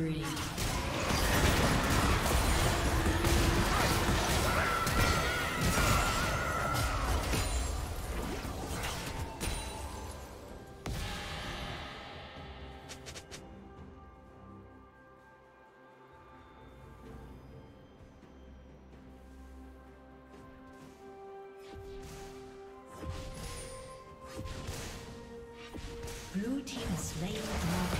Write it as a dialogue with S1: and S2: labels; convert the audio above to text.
S1: spree. Blue team slain dragon.